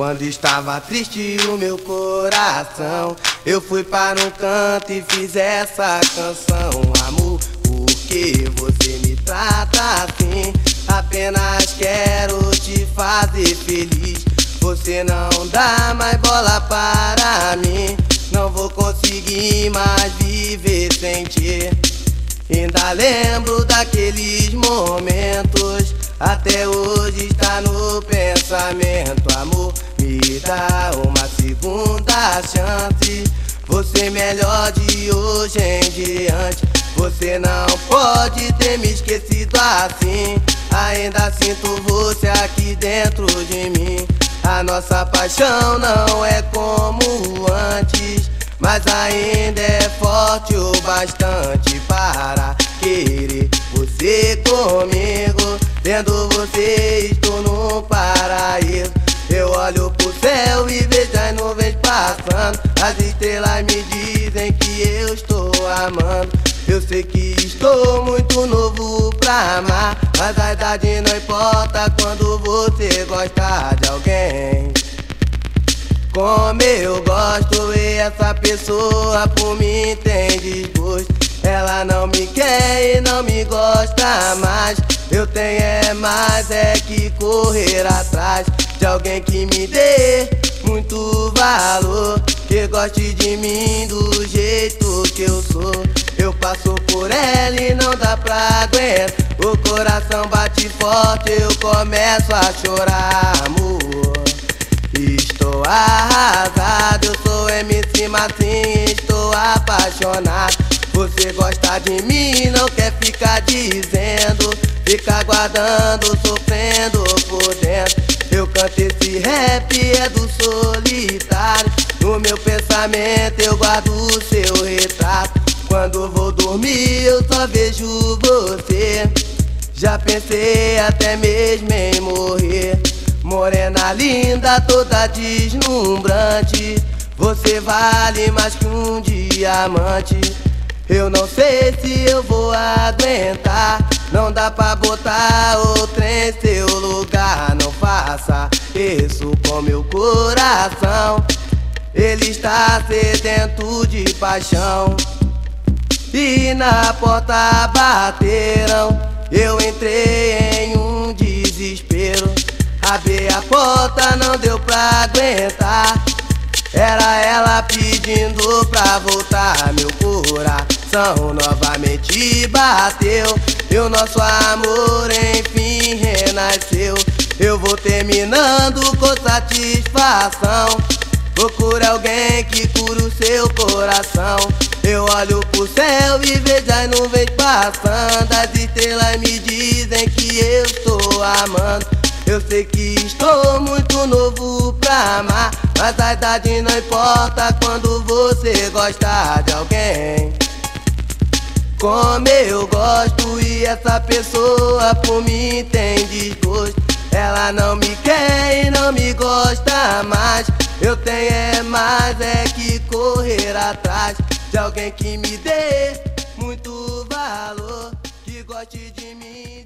Quando estava triste o meu coração, eu fui para um canto e fiz essa canção, amor. Porque você me trata assim? Apenas quero te fazer feliz. Você não dá mais bola para mim. Não vou conseguir mais viver sem ti. Ainda lembro daqueles momentos. Até hoje está no pensamento, amor. Dá uma segunda chance. Você melhor de hoje em diante. Você não pode ter me esquecido assim. Ainda sinto você aqui dentro de mim. A nossa paixão não é como antes, mas ainda é forte o bastante para querer você comigo. Vendo você, estou no paraíso. Céu e vejo as nuvens passando. As estrelas me dizem que eu estou amando. Eu sei que estou muito novo pra amar, mas a idade não importa quando você gosta de alguém. Como eu gosto e essa pessoa por mim tem desgosto. Ela não me quer e não me gosta mais. Eu tenho é mais é que correr atrás de alguém que me dê muito valor, que goste de mim do jeito que eu sou. Eu passo por ela e não dá pra aguentar. O coração bate forte, eu começo a chorar, amor. Estou arrasado, eu sou MC Massinho, estou apaixonado. Você gosta de mim, não quer ficar dizendo, fica guardando, sofrendo por dentro. Esse rap, é do solitário. No meu pensamento eu guardo o seu retrato. Quando vou dormir eu só vejo você. Já pensei até mesmo em morrer. Morena linda, toda deslumbrante. Você vale mais que um diamante. Eu não sei se eu vou aguentar. Não dá pra botar outra em seu lugar isso com meu coração Ele está sedento de paixão e na porta bateram. Eu entrei em um desespero. Abri a porta, não deu pra aguentar. Era ela pedindo pra voltar. Meu coração novamente bateu. E o nosso amor renasceu. Eu vou terminando com satisfação. Procure alguém que cura o seu coração. Eu olho pro céu e vejo as nuvens passando. As estrelas me dizem que eu estou amando. Eu sei que estou muito novo pra amar. Mas a idade não importa quando você gosta de alguém. Como eu gosto e essa pessoa por mim tem desgosto. Ela não me quer e não me gosta mais. Eu tenho é mais é que correr atrás de alguém que me dê muito valor, que goste de mim.